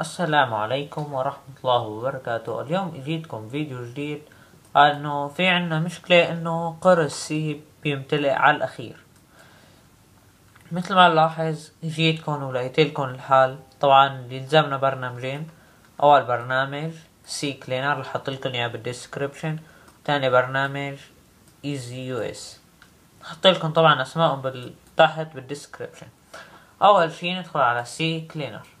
السلام عليكم ورحمة الله وبركاته. اليوم اجيتكم فيديو جديد إنه في عنا مشكلة إنه قرص C بيمتلئ على الأخير. مثل ما نلاحظ جيتكم ولقيتلكم الحال. طبعا يلزمنا برنامجين. أول برنامج CCleaner رح أحطلكن إياه بال description تاني برنامج EaseUS حطلكم طبعا اسمائهم تحت بال description أول شي ندخل على CCleaner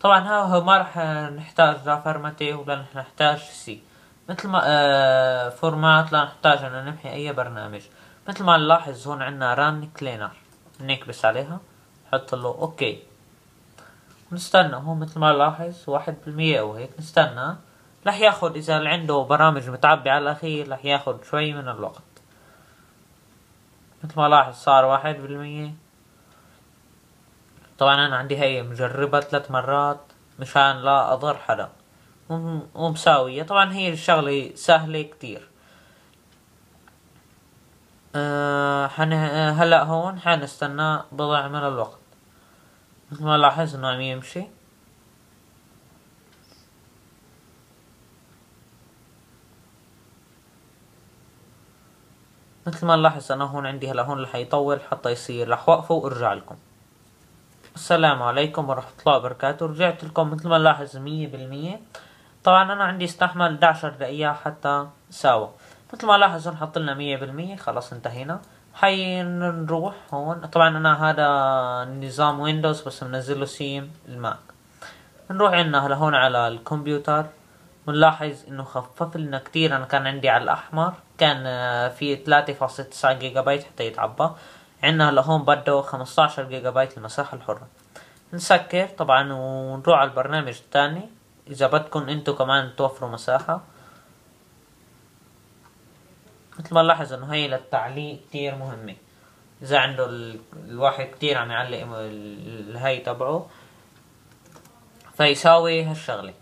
طبعا هو ما راح نحتاج لا format ولا نحتاج سي مثل ما آه format لا نحتاج أن نمحي أي برنامج. مثل ما نلاحظ هون عنا Run Cleaner نكبس عليها. نحط له okay نستنى. هون مثل ما نلاحظ واحد بالمية أو هيك نستنى. راح ياخد إذا عنده برامج متعبي على الأخير راح ياخد شوي من الوقت. مثل ما لاحظ صار واحد بالمية. طبعا أنا عندي هي مجربة ثلاث مرات مشان لا أضر حدا. ومساوية طبعا هي الشغلة سهلة كتير. أه حن هلا هون حنستنى بضع من الوقت. مثل ما لاحظ إنه عم يمشي. مثل ما نلاحظ أنا هون عندي هلا هون رح يطول حتى يصير. رح وقفه وأرجع لكم. السلام عليكم ورحمة الله وبركاته. رجعت لكم مثل ما نلاحظ مية بالمية. طبعا أنا عندي استعمل 11 دقيقة حتى ساوى. مثل ما لاحظ نحط لنا مية بالمية. خلاص انتهينا. هي نروح هون طبعا أنا هذا نظام ويندوز بس منزله سيم الماك. نروح عنا هلا هون على الكمبيوتر. ونلاحظ إنه خفف لنا كتير. أنا كان عندي على الأحمر. كان في 3.9 جيجا بايت حتى يتعبى. عندنا هلا هون بده 15 جيجا بايت المساحة الحرة. نسكر طبعا ونروح على البرنامج الثاني. إذا بدكم انتو كمان توفروا مساحة. مثل ما نلاحظ إنه هي للتعليق كتير مهمة. إذا عنده الواحد كتير عم يعلق الهي تبعه فيساوي هالشغلة.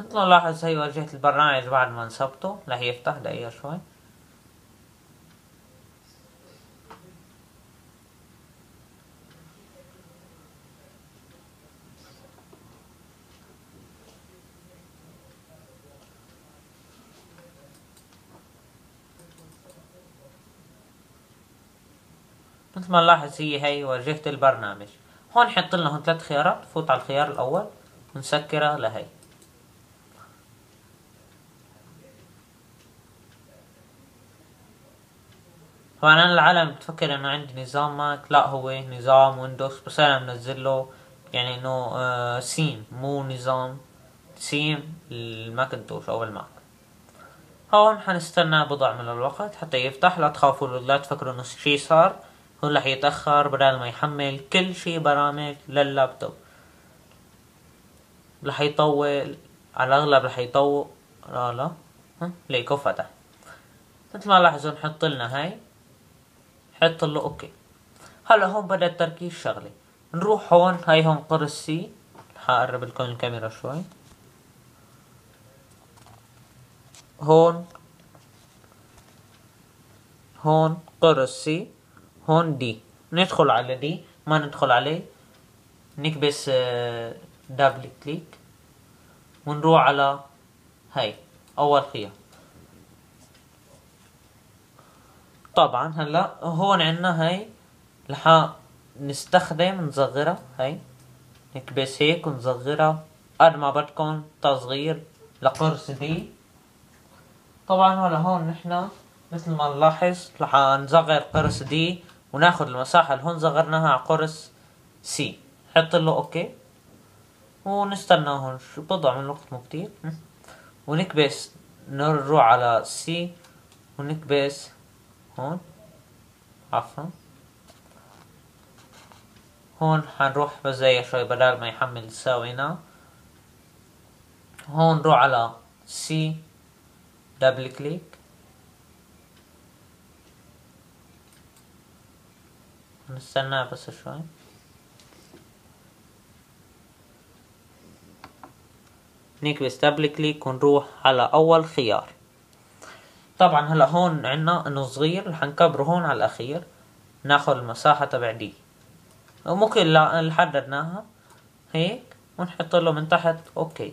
مثل ما نلاحظ هي واجهة البرنامج بعد ما نصبته رح يفتح دقيقة شوي. مثل ما نلاحظ هي هي واجهة البرنامج. هون حط لنا هون ثلاث خيارات. فوت على الخيار الأول. ونسكرها لهي. طبعا أنا العالم بتفكر إنه عندي نظام ماك. لا هو نظام ويندوز. بس أنا منزل له يعني إنه آه سيم. مو نظام سيم الماكنتوش أو الماك. هون حنستنى بضع من الوقت حتى يفتح. لا تخافوا لا تفكروا إنه شي صار. هو رح يتأخر بدل ما يحمل كل شي برامج لللابتوب. رح يطول على الأغلب رح يطول. لا لا. ليكو فتح. مثل ما لاحظوا نحط لنا هاي. حط له OK. هلا هون بدأ التركيز شغلة نروح هون. هاي هون قرص C حقرب لكم الكاميرا شوي. هون. هون قرص C هون D. ندخل على D. ما ندخل عليه. نكبس double click ونروح على هاي. أول خيار. طبعا هلا هون عنا هاي. رح نستخدم نصغرها. هاي. نكبس هيك ونصغرها. قد ما بدكم تصغير لقرص D. طبعا هلا هون نحنا مثل ما نلاحظ رح نصغر قرص D. وناخذ المساحة اللي هون صغرناها على قرص C حط له OK. ونستنى هون. شو بضع من الوقت مو كتير. ونكبس. نروح على C ونكبس هون. عفوا. هون حنروح بزايا شوي بدل ما يحمل تساوينا هون نروح على C double click نستنى بس شوي. نكبس double click ونروح على أول خيار. طبعا هلا هون عنا إنه صغير رح نكبره هون على الأخير ناخذ المساحة تبع D. ممكن لا حددناها هيك ونحط له من تحت OK.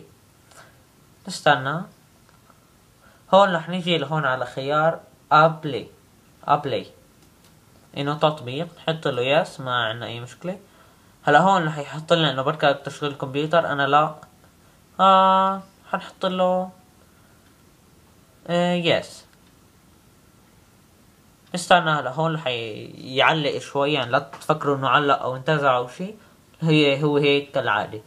نستنى. هون رح نيجي لهون على خيار apply. apply. إنه تطبيق نحط له yes ما عندنا أي مشكلة. هلا هون رح يحط لنا إنه بدك تشغيل الكمبيوتر أنا لا. آه حنحط له آه yes استنى هلا هون رح يعلق شوي يعني لا تفكروا إنه علق أو انتزع أو شي. هي هو هيك كالعادة.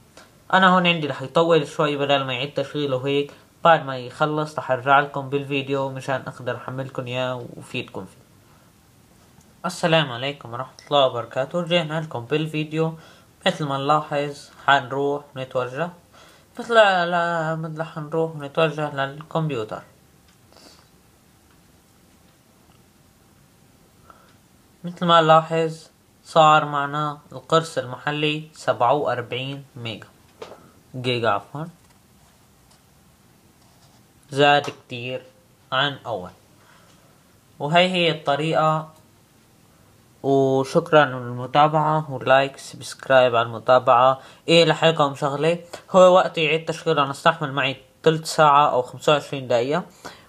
أنا هون عندي رح يطول شوي بدل ما يعيد تشغيله هيك بعد ما يخلص رح أرجع لكم بالفيديو مشان أقدر احملكم إياه وفيدكم فيه. السلام عليكم ورحمة الله وبركاته. رجعنا لكم بالفيديو. مثل ما نلاحظ حنروح ونتوجه مثل مثل حنروح ونتوجه للكمبيوتر. مثل ما نلاحظ صار معنا القرص المحلي سبعة وأربعين ميجا. جيجا عفوا. زاد كتير عن أول. وهي هي الطريقة وشكرا للمتابعة و like subscribe على المتابعة. إيه حقلكم شغلة. هو وقت يعيد تشغيله. أنا استحمل معي تلت ساعة أو خمسة وعشرين دقيقة.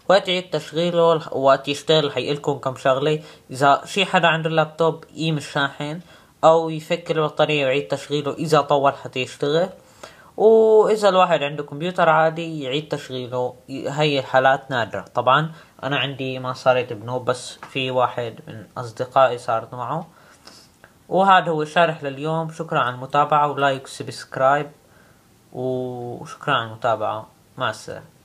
وقت يعيد تشغيله وقت يشتغل حيقلكم كم شغلة. إذا شي حدا عنده اللابتوب يقيم الشاحن أو يفك البطارية ويعيد تشغيله. إذا طول حتى يشتغل. وإذا الواحد عنده كمبيوتر عادي يعيد تشغيله هي حالات نادرة. طبعا أنا عندي ما صارت بنوب بس في واحد من أصدقائي صارت معه. وهذا هو الشرح لليوم. شكرا على المتابعة و like و subscribe وشكرا على المتابعة. مع السلامة.